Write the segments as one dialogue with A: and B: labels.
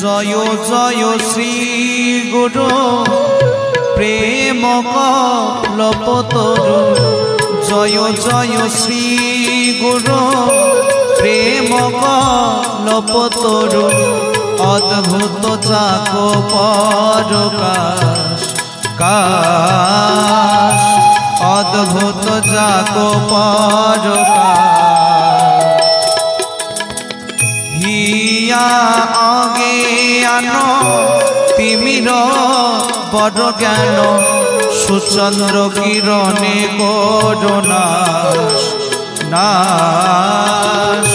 A: জয় জয় শ্রী গুরু। প্রেম কলপতরু জয় জয় শ্রী গুরু। প্রেম কলপতরু অদ্ভুত চাক পরকাশ। কাশ। অদ্ভুত যাক পরকাশ। আনো, তিমির বড় জ্ঞান, সুচন্দ্র কিরণে করুণাস নাশ।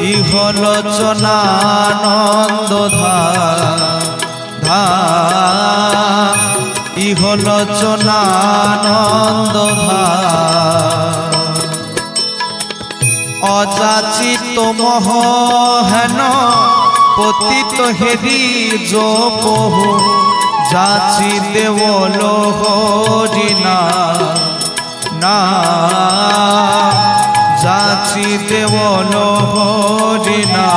A: ইহলোচনানন্দ ধা ধা। ইহলোচনানন্দ ধা। অযাচিত মহ হেন পতিত হেরি জপহু, যাচি দেবল হরিনা না যাচি দেবল হরিনা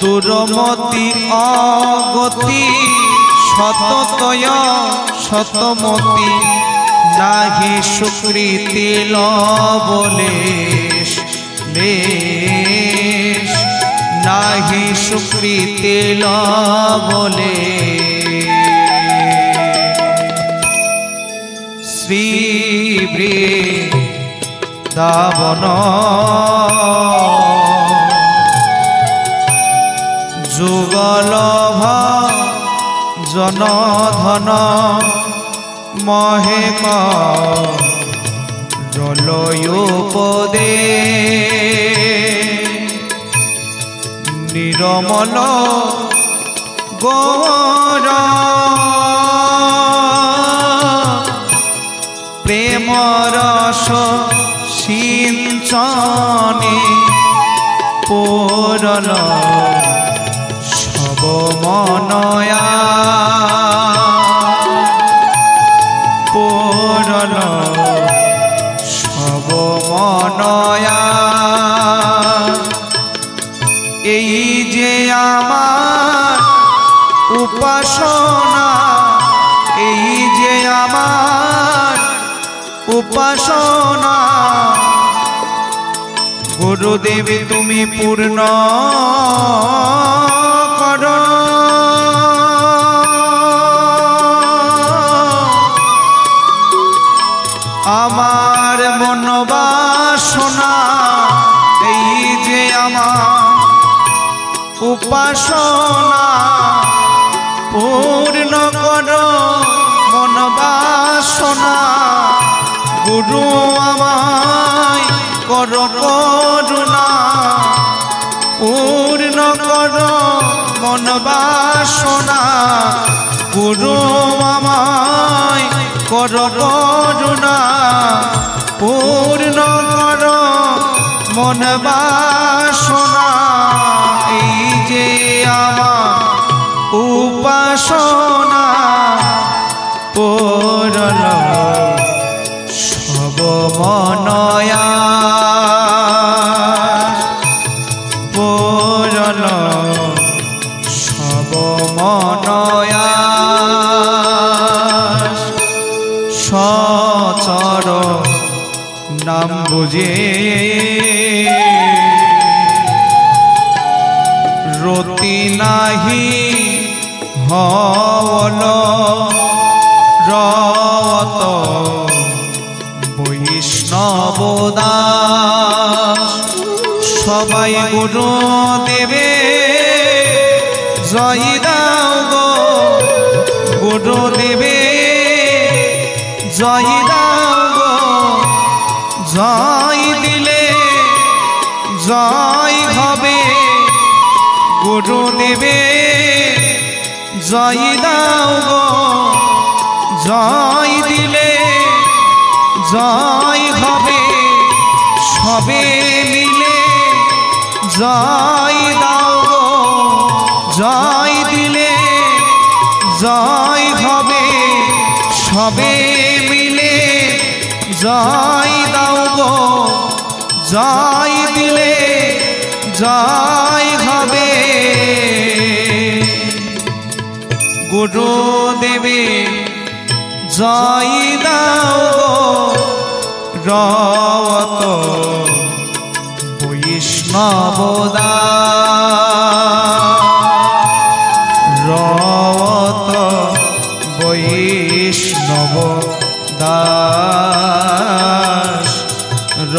A: দুরমতি অগতি, শততয় শতমতি, নাহি সুকৃতি লবলেশ, লেশ। নাহি সুকৃতি লবলে শ্রী বৃন্দাবন। যুগলভ জনধন মহেক জলয়োপদে নিরমল গৌর। প্রেম রস সিঞ্চনে পোরল সব মনয়া। পোরল উপাসনা এই যে আমার উপাসনা। গুরুদেব তুমি পূর্ণ আমার মনোবাসনা এই যে আমার উপাসনা পূর্ণ কর মনোবাসনা গুরু আমায় কর করুণা। পূর্ণ কর মনোবাসনা গুরু আমায় কর করুণা। পূর্ণ কর, মন বাসনা। এই যে আমার উপাসনা পূরণ সব মনয়া। পূরণ সব মনয়া। সচর নাম বুঝে। রতি নাহি হল রত বৈষ্ণবদাস সবাই গুরু দেবে, জয় দাও গো। গুরু দেবে, জয় দাও গো। জয় দিলে জয় হবে, গুরু দেবে। জয় দাও গো, জয় দিলে, জয় হবে, সবে মিলে। জয় দাও গো, জয় দিলে, জয় হবে, সবে মিলে। জয় দাও গো, জয় দিলে, জয় গুরুদেবে জয় দাও রত বৈষ্ণবদা রত বৈষ্ণব দাস র